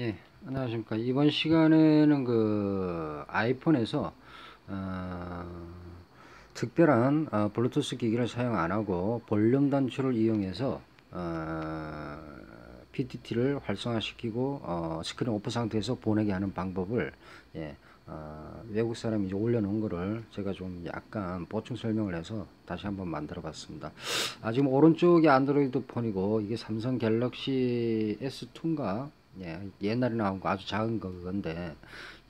예, 안녕하십니까. 이번 시간에는 그 아이폰에서 어, 특별한 어, 블루투스 기기를 사용 안 하고 볼륨 단추를 이용해서 어, PTT를 활성화시키고 어, screen off 상태에서 보내게 하는 방법을 예, 어, 외국 사람이 이제 올려놓은 거를 제가 좀 약간 보충 설명을 해서 다시 한번 만들어 봤습니다. 아, 지금 오른쪽이 안드로이드 폰이고 이게 삼성 갤럭시 S2인가 예, 옛날에 나온 거 아주 작은 거 그건데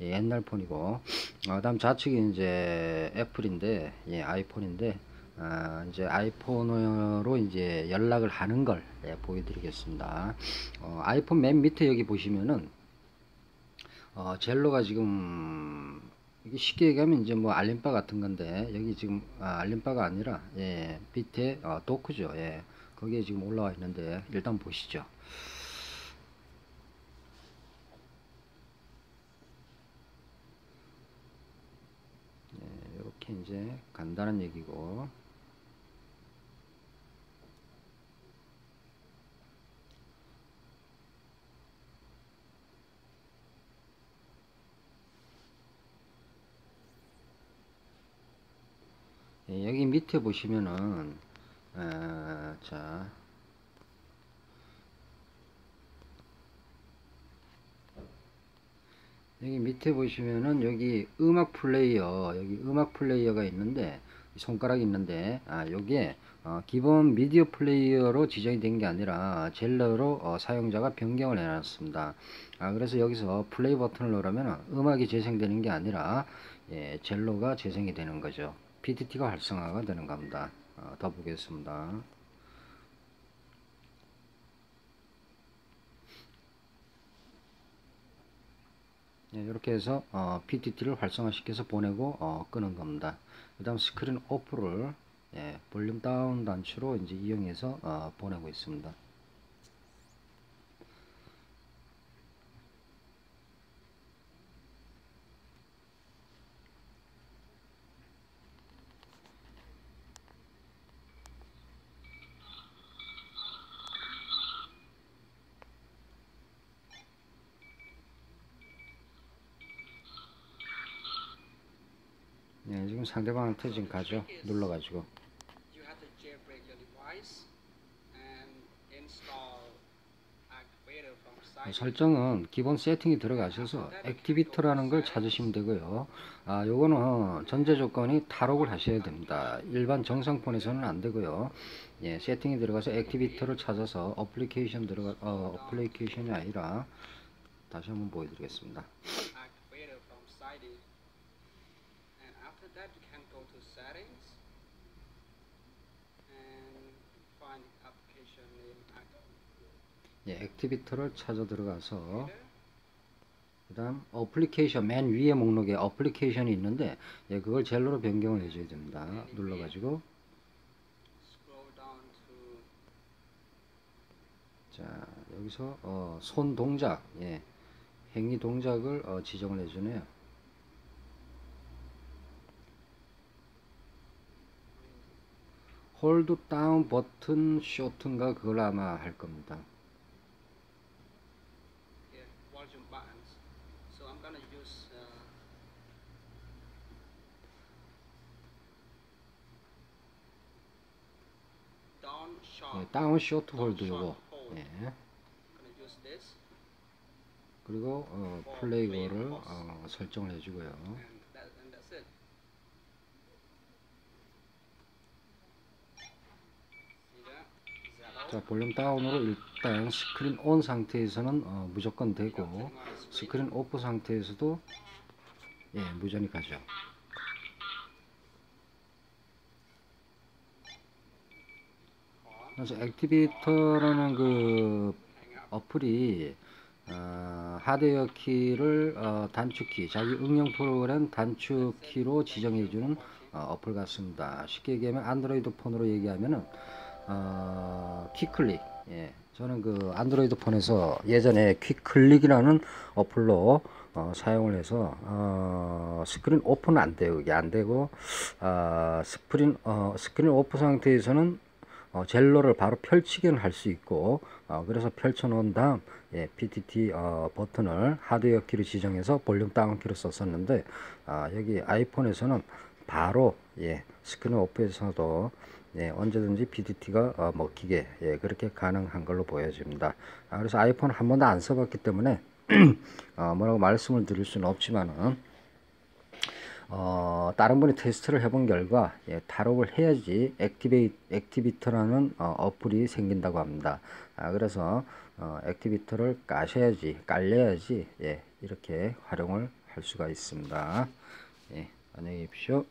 예, 옛날 폰이고 어, 다음 좌측이 이제 애플인데 예, 아이폰인데 아, 이제 아이폰으로 이제 연락을 하는 걸 예, 보여드리겠습니다. 어, 아이폰 맨 밑에 여기 보시면은 어, 젤로가 지금 쉽게 얘기하면 이제 뭐 알림바 같은 건데 여기 지금 아, 알림바가 아니라 예, 밑에 어, 도크죠. 예, 거기에 지금 올라와 있는데 일단 보시죠. 이제 간단한 얘기고. 예, 여기 밑에 보시면은 아, 자 여기 밑에 보시면은 여기 음악 플레이어 여기 음악 플레이어가 있는데 손가락이 있는데 아 요게 어, 기본 미디어 플레이어로 지정이 된 게 아니라 Zello로 어, 사용자가 변경을 해놨습니다. 아 그래서 여기서 플레이 버튼을 누르면 음악이 재생되는 게 아니라 예, 젤로가 재생이 되는 거죠. PTT가 활성화가 되는 겁니다. 어, 더 보겠습니다 네, 이렇게 해서 어, PTT를 활성화시켜서 보내고 어, 끄는 겁니다. 그 다음 스크린 오프를 예, 볼륨 다운 단추로 이제 이용해서 어, 보내고 있습니다. 네, 지금 상대방한테 지금 가죠. 눌러가지고. site. 설정은 기본 세팅이 들어가셔서 Activator라는 걸 찾으시면 되고요. 아, 요거는 전제 조건이 탈옥을 하셔야 됩니다. 일반 정상폰에서는 안 되고요. 예, 세팅이 들어가서 Activator를 찾아서 어플리케이션 들어가, 어, 어플리케이션이 아니라 다시 한번 보여드리겠습니다. That, you can go to settings and find application name activator. 예, Activator를 찾아 들어가서 그 다음 어플리케이션 맨 위에 목록에 어플리케이션이 있는데 예, 그걸 Zello로 변경을 해줘야 됩니다. 눌러가지고 자 여기서 어, 손 동작 예, 행위 동작을 어, 지정을 해주네요. hold down 버튼 short인가 그걸 아마 할 겁니다. uh. 예, down short hold 요거. 예, this 그리고 어, 플레이 거를 어, 설정을 해주고요. and that and that's it. See that? Zello. 자 볼륨 down으로 일단 screen on 상태에서는 어, 무조건 되고 screen off 상태에서도 예 무전이 가죠. 그래서 Activator라는 그 어플이 어, 하드웨어 키를 어, 단축키 자기 응용 프로그램 단축키로 지정해주는 어, 어플 같습니다. 쉽게 얘기하면 안드로이드 폰으로 얘기하면은 어, QuickClick 예, 저는 그 안드로이드 폰에서 예전에 QuickClick이라는 어플로 어, 사용을 해서 어, screen off는 안 돼요. 이게 안 되고 어, 스크린 어, screen off 상태에서는 어, Zello를 바로 펼치기는 할 수 있고 어, 그래서 펼쳐 놓은 다음 예, PTT 어, 버튼을 하드웨어 키를 지정해서 볼륨 down 키를 썼었는데 아, 여기 아이폰에서는 바로 예, screen off에서도 예, 언제든지 PTT가 어, 먹히게 예, 그렇게 가능한 걸로 보여집니다. 아, 그래서 아이폰 한 번도 안 써봤기 때문에 어, 뭐라고 말씀을 드릴 수는 없지만은 어, 다른 분이 테스트를 해본 결과 예, 탈옥을 해야지 Activa, Activator라는 어, 어플이 생긴다고 합니다. 아, 그래서 어, Activator를 까셔야지 깔려야지 예, 이렇게 활용을 할 수가 있습니다. 예, 안녕히 계십시오.